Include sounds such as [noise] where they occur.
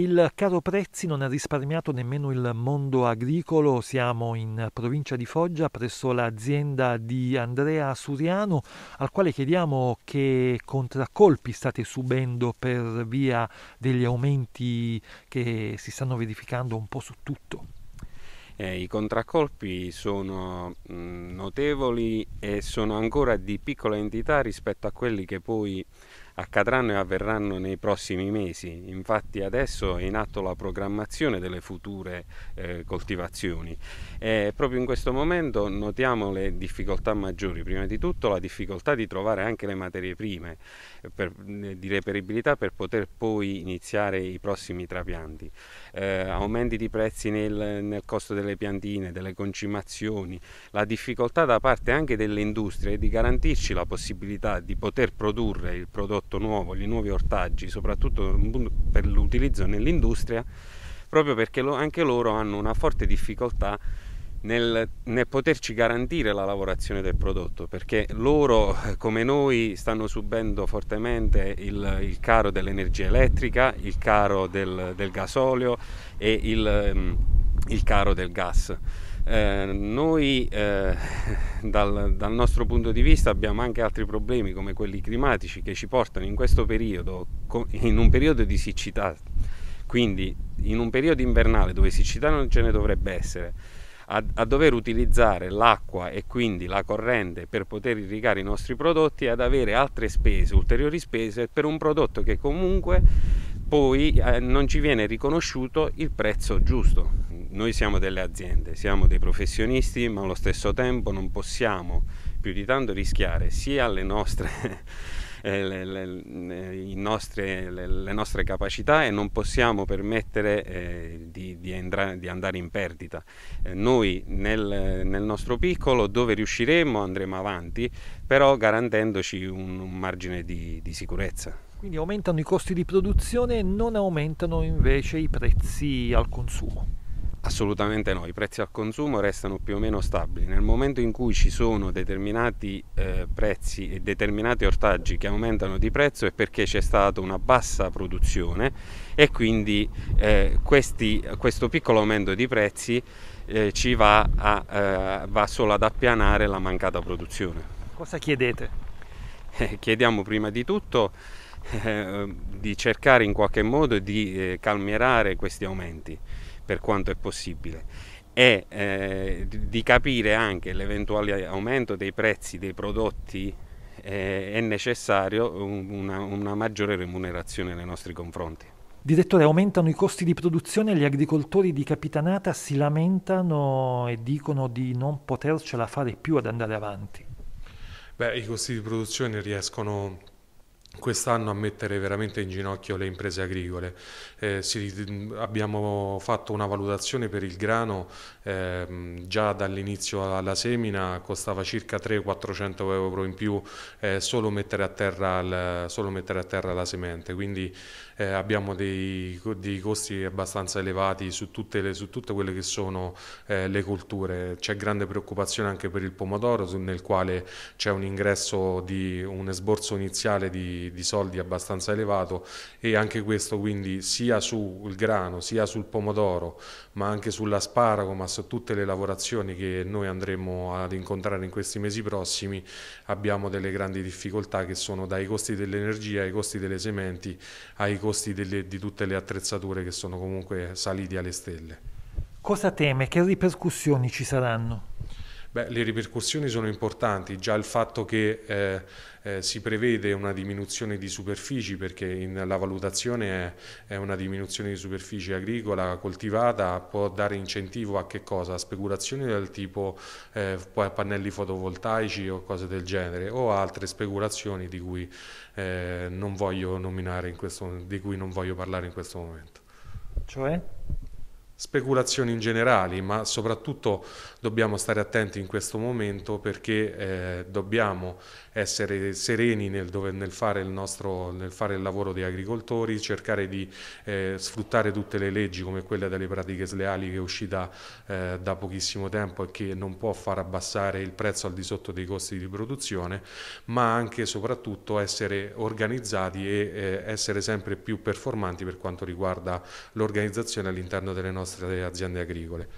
Il caro prezzi non ha risparmiato nemmeno il mondo agricolo, siamo in provincia di Foggia presso l'azienda di Andrea Suriano al quale chiediamo che contraccolpi state subendo per via degli aumenti che si stanno verificando un po' su tutto. Eh, I contraccolpi sono mh, notevoli e sono ancora di piccola entità rispetto a quelli che poi accadranno e avverranno nei prossimi mesi. Infatti adesso è in atto la programmazione delle future eh, coltivazioni e proprio in questo momento notiamo le difficoltà maggiori. Prima di tutto la difficoltà di trovare anche le materie prime per, di reperibilità per poter poi iniziare i prossimi trapianti. Eh, aumenti di prezzi nel, nel costo delle piantine, delle concimazioni, la difficoltà da parte anche delle industrie di garantirci la possibilità di poter produrre il prodotto prodotto nuovo, gli nuovi ortaggi, soprattutto per l'utilizzo nell'industria, proprio perché lo, anche loro hanno una forte difficoltà nel, nel, poterci garantire la lavorazione del prodotto, perché loro, come noi, stanno subendo fortemente il, il caro dell'energia elettrica, il caro del, del gasolio e il, il caro del gas. Eh, noi eh, [laughs] dal, dal, nostro punto di vista abbiamo anche altri problemi come quelli climatici che ci portano in questo periodo, in un periodo di siccità, quindi in un periodo invernale dove siccità non ce ne dovrebbe essere, a, a dover utilizzare l'acqua e quindi la corrente per poter irrigare i nostri prodotti e ad avere altre spese, ulteriori spese per un prodotto che comunque poi eh, non ci viene riconosciuto il prezzo giusto noi siamo delle aziende, siamo dei professionisti, ma allo stesso tempo non possiamo più di tanto rischiare sia le nostre, [laughs] eh, le, le, nostre, le, nostre, capacità e non possiamo permettere eh, di, di, entra, di, andare in perdita. Eh, noi nel, nel, nostro piccolo dove riusciremo andremo avanti, però garantendoci un, un margine di, di sicurezza. Quindi aumentano i costi di produzione e non aumentano invece i prezzi al consumo. Assolutamente no, i prezzi al consumo restano più o meno stabili. Nel momento in cui ci sono determinati eh, prezzi e determinati ortaggi che aumentano di prezzo è perché c'è stata una bassa produzione e quindi eh, questi, questo piccolo aumento di prezzi eh, ci va, a, eh, va solo ad appianare la mancata produzione. Cosa chiedete? Eh, chiediamo prima di tutto eh, di cercare in qualche modo di calmierare questi aumenti per quanto è possibile e eh, di capire anche l'eventuale aumento dei prezzi dei prodotti eh, è necessario una, una maggiore remunerazione nei nostri confronti. Direttore, aumentano i costi di produzione, gli agricoltori di Capitanata si lamentano e dicono di non potercela fare più ad andare avanti. Beh, i costi di produzione riescono quest'anno a mettere veramente in ginocchio le imprese agricole. Eh, si, abbiamo fatto una valutazione per il grano eh, già dall'inizio alla semina costava circa 300-400 euro in più eh, solo, mettere il, solo, mettere a terra la semente, quindi eh, abbiamo dei, dei, costi abbastanza elevati su tutte, le, su tutte quelle che sono eh, le colture. C'è grande preoccupazione anche per il pomodoro nel quale c'è un ingresso di un esborso iniziale di di, soldi abbastanza elevato e anche questo quindi sia sul grano sia sul pomodoro ma anche sull'asparago ma su tutte le lavorazioni che noi andremo ad incontrare in questi mesi prossimi abbiamo delle grandi difficoltà che sono dai costi dell'energia ai costi delle sementi ai costi delle, di tutte le attrezzature che sono comunque saliti alle stelle. Cosa teme? Che ripercussioni ci saranno? Beh, le ripercussioni sono importanti, già il fatto che eh, eh, si prevede una diminuzione di superfici perché in, la valutazione è, è, una diminuzione di superficie agricola coltivata può dare incentivo a che cosa? A speculazioni del tipo eh, pannelli fotovoltaici o cose del genere o altre speculazioni di cui eh, non voglio questo, di cui non voglio parlare in questo momento. Cioè? Speculazioni in generale, ma soprattutto dobbiamo stare attenti in questo momento perché eh, dobbiamo essere sereni nel, dove, nel, fare nostro, nel, fare il lavoro dei agricoltori, cercare di eh, sfruttare tutte le leggi come quella delle pratiche sleali che è uscita eh, da pochissimo tempo e che non può far abbassare il prezzo al di sotto dei costi di produzione, ma anche e soprattutto essere organizzati e eh, essere sempre più performanti per quanto riguarda l'organizzazione all'interno delle nostre aziende agricole.